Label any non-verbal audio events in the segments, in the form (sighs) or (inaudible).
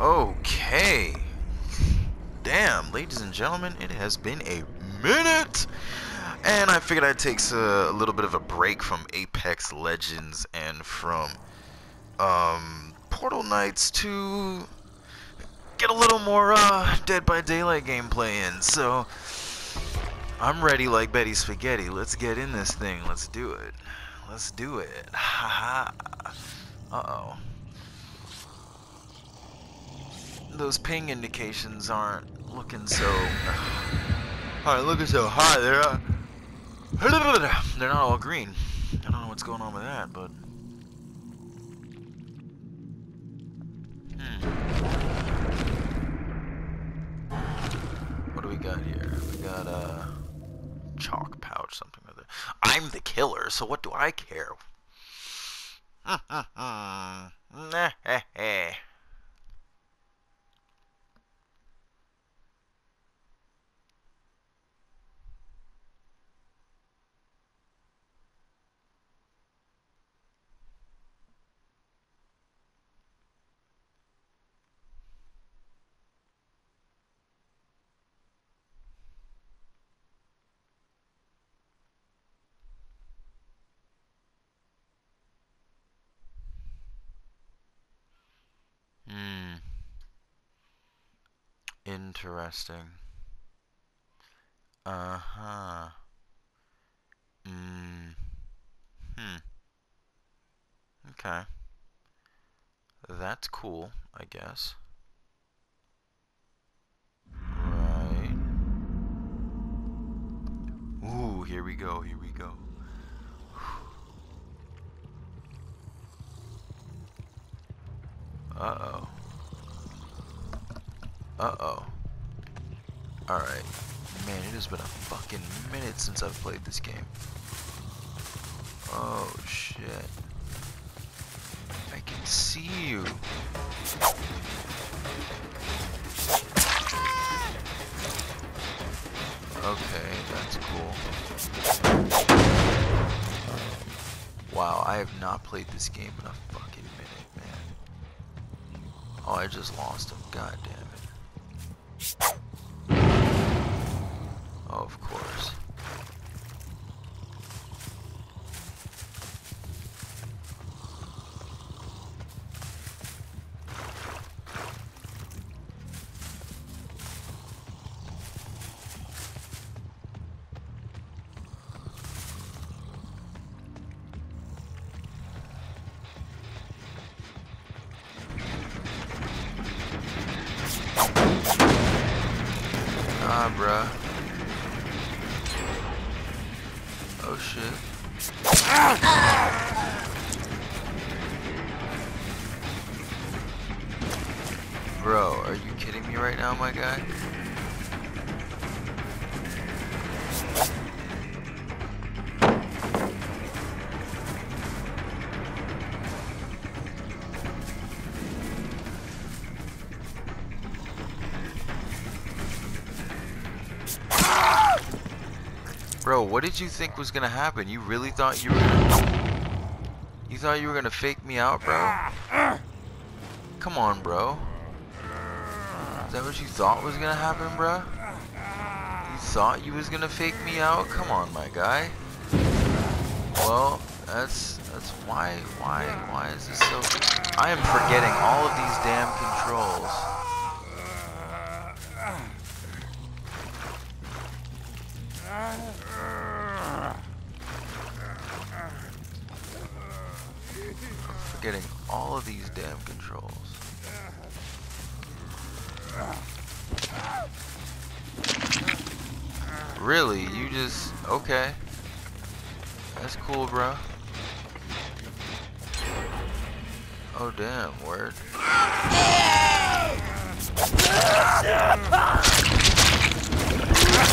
Okay. Damn, ladies and gentlemen, it has been a minute. And I figured I'd take a, little bit of a break from Apex Legends and from um, Portal Knights to get a little more uh, Dead by Daylight gameplay in. So I'm ready like Betty Spaghetti. Let's get in this thing. Let's do it. Let's do it. Ha. Uh oh. Those ping indications aren't looking so. aren't looking so high. They're uh, (laughs) they're not all green. I don't know what's going on with that, but. Hmm. What do we got here? We got a uh, chalk pouch, something like that. I'm the killer, so what do I care? (laughs) (laughs) Interesting. Uh-huh. Mm. Hmm. Okay. That's cool, I guess. Right. Ooh, here we go, here we go. (sighs) Uh-oh. Uh-oh. Alright. Man, it has been a fucking minute since I've played this game. Oh, shit. I can see you. Okay, that's cool. Wow, I have not played this game in a fucking minute, man. Oh, I just lost him. God damn. Bruh. Oh shit. Bro, are you kidding me right now, my guy? What did you think was gonna happen? You really thought you were gonna... You thought you were gonna fake me out, bro? Come on, bro. Is that what you thought was gonna happen, bro? You thought you was gonna fake me out? Come on, my guy. Well, that's that's why why why is this so I am forgetting all of these damn controls. Getting all of these damn controls. Really? You just... Okay. That's cool, bro. Oh, damn. Word.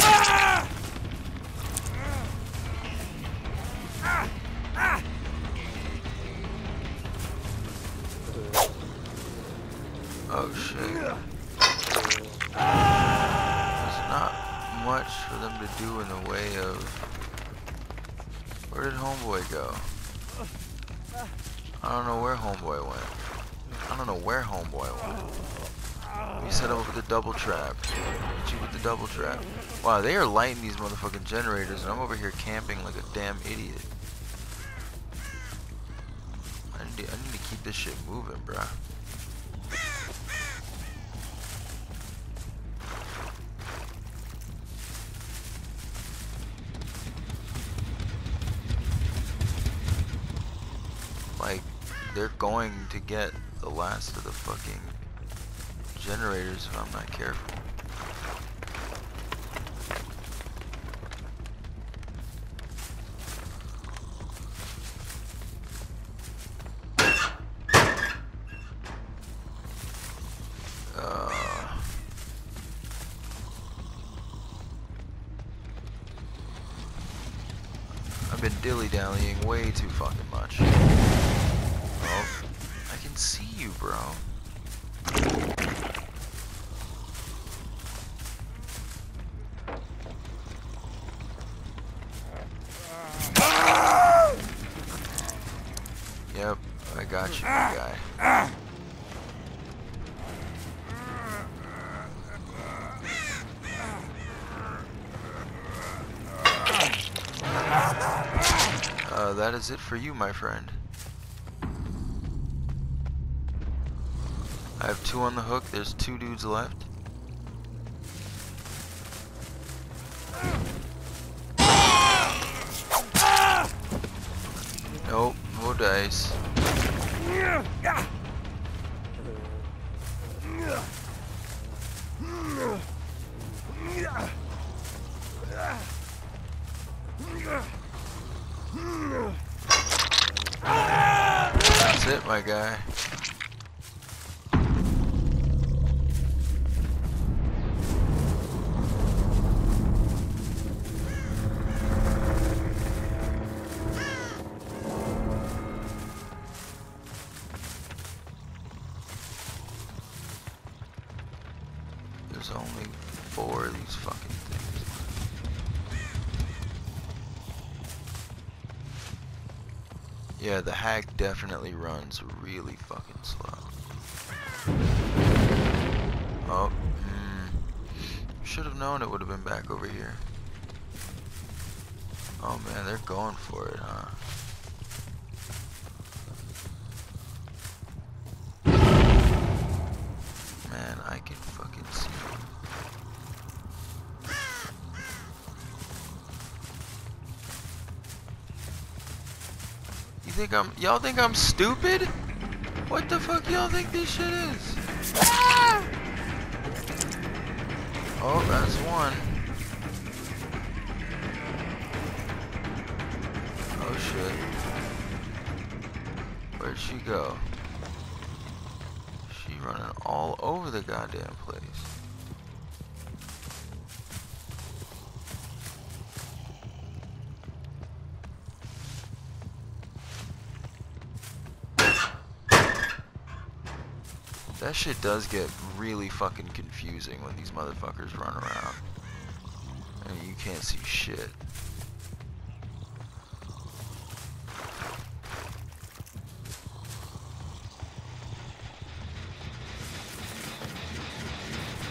Oh to do in the way of... Where did Homeboy go? I don't know where Homeboy went. I don't know where homeboy went. He set up with the double trap. Hit you with the double trap. Wow, they are lighting these motherfucking generators, and I'm over here camping like a damn idiot. I need to, I need to keep this shit moving, bruh. Like, they're going to get the last of the fucking generators if I'm not careful. You, guy. Uh, that is it for you, my friend. I have two on the hook. There's two dudes left. Nope, more dice. That's it, my guy. Yeah, the Hag definitely runs really fucking slow. Oh, hmm. Should have known it would have been back over here. Oh man, they're going for it, huh? Man, I can fucking see. Think I'm, y'all think I'm stupid? What the fuck y'all think this shit is? Ah! Oh, that's one. Oh shit. Where'd she go? She running all over the goddamn place. That shit does get really fucking confusing when these motherfuckers run around. And you can't see shit.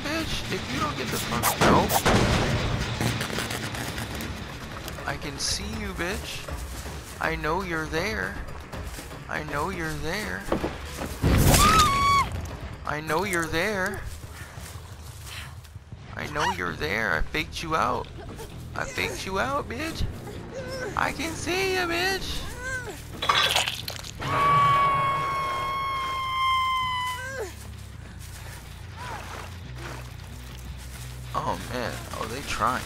Bitch, if you don't get the fuck nope. I can see you, bitch. I know you're there. I know you're there. I know you're there. I know you're there. I faked you out. I faked you out, bitch. I can see you, bitch. Oh man, oh they trying.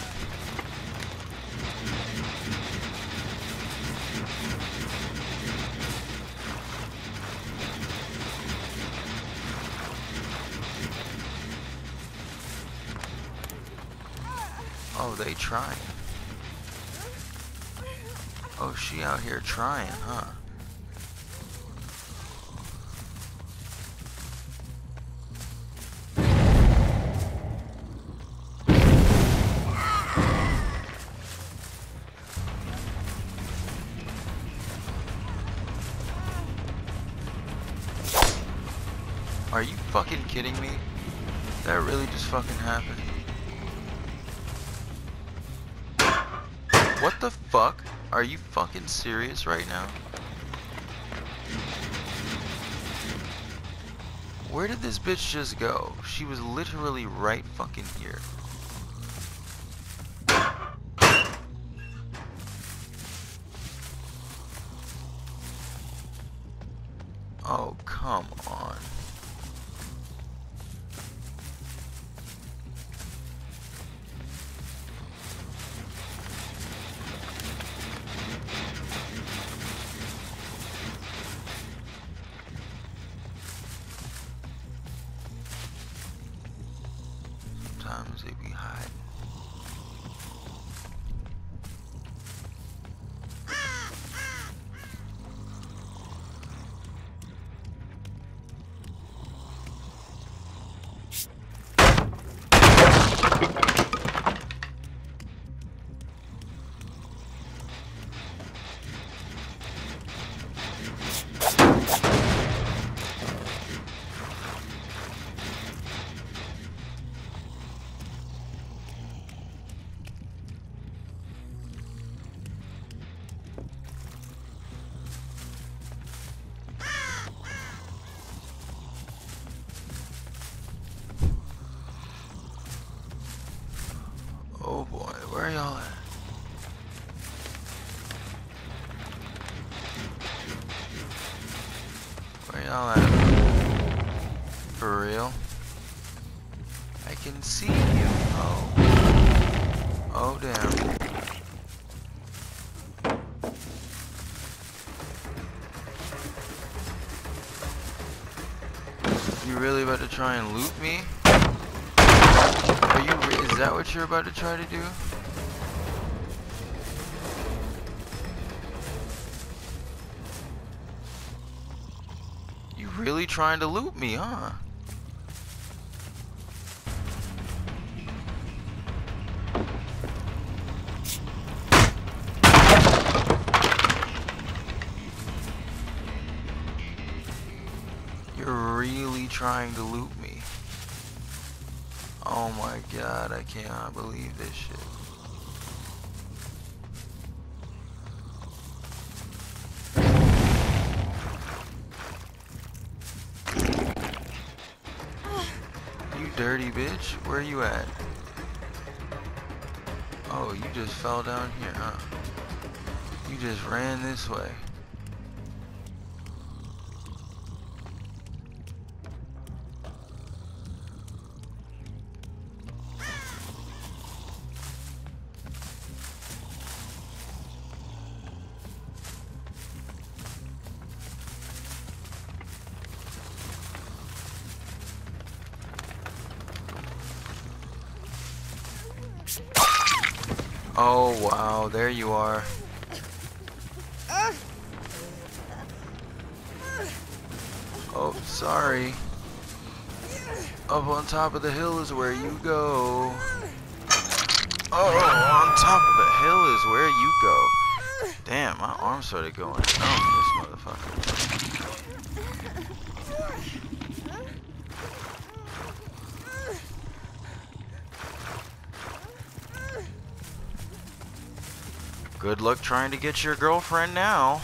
They trying. Oh, she out here trying, huh? Are you fucking kidding me? That really just fucking happened. What the fuck? Are you fucking serious right now? Where did this bitch just go? She was literally right fucking here. Oh, come on. Try and loot me? Are you? Is that what you're about to try to do? You really trying to loot me, huh? Trying to loot me. Oh my god, I cannot believe this shit. You dirty bitch, where are you at? Oh, you just fell down here, huh? You just ran this way. Oh wow, there you are. Oh, sorry. Up on top of the hill is where you go. Oh, oh on top of the hill is where you go. Damn, my arm started going numb, this motherfucker. Good luck trying to get your girlfriend now.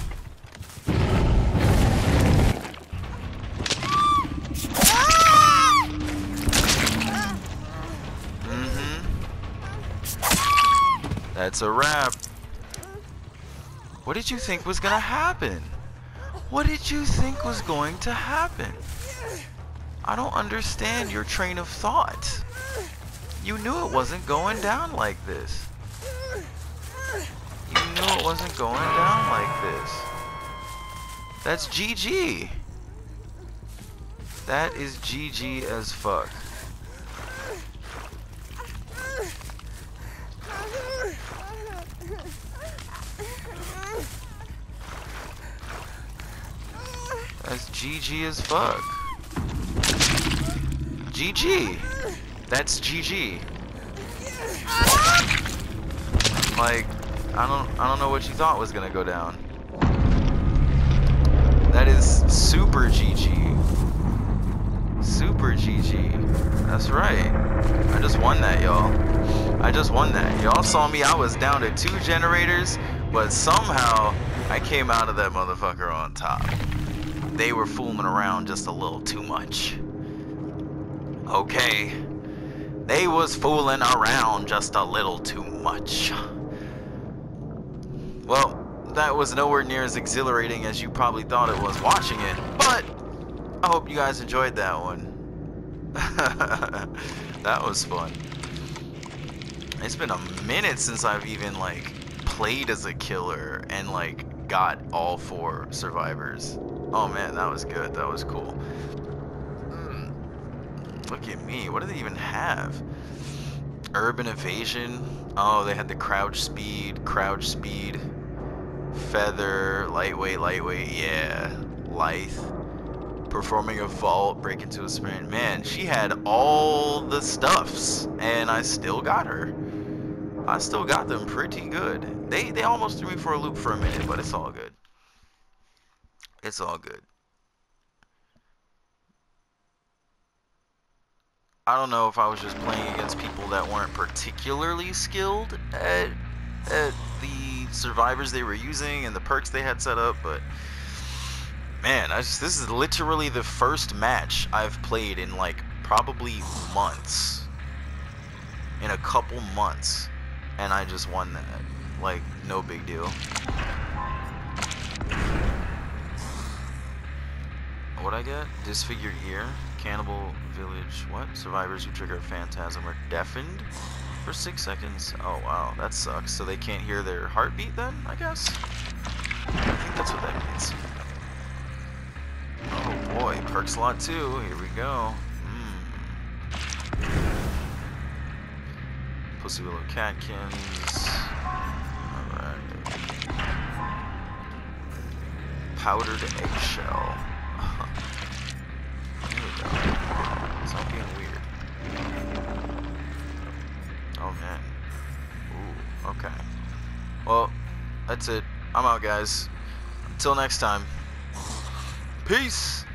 Mm-hmm. That's a wrap. What did you think was gonna happen? What did you think was going to happen? I don't understand your train of thought. You knew it wasn't going down like this. Knew it wasn't going down like this. That's GG. That is GG as fuck. That's GG as fuck. GG. That's GG. Like, I don't, I don't know what you thought was gonna go down. That is super GG. super GG. That's right. I just won that, y'all. I just won that. Y'all saw me, I was down to two generators, but somehow I came out of that motherfucker on top. They were fooling around just a little too much. Okay. They was fooling around just a little too much. Well, that was nowhere near as exhilarating as you probably thought it was watching it, but I hope you guys enjoyed that one. (laughs) that was fun. It's been a minute since I've even like played as a killer and like got all four survivors. Oh man, that was good. That was cool. Mm. Look at me. What do they even have? Urban evasion. Oh, they had the crouch speed, crouch speed, feather, lightweight, lightweight. Yeah, lithe performing a vault, break into a sprint. Man, she had all the stuffs, and I still got her. I still got them pretty good. They they almost threw me for a loop for a minute, but it's all good. It's all good. I don't know if I was just playing against people that weren't particularly skilled at, at the survivors they were using and the perks they had set up, but man, I just, this is literally the first match I've played in like probably months. In a couple months. And I just won that. Like, no big deal. What I get? Disfigured ear. Cannibal village. What? Survivors who trigger a phantasm are deafened for six seconds. Oh wow, that sucks. So they can't hear their heartbeat then, I guess? I think that's what that means. Oh boy, perk slot 2, here we go. Mm. Pussy Willow Catkins. Alright. Powdered eggshell. Well, that's it. I'm out, guys. Until next time. Peace.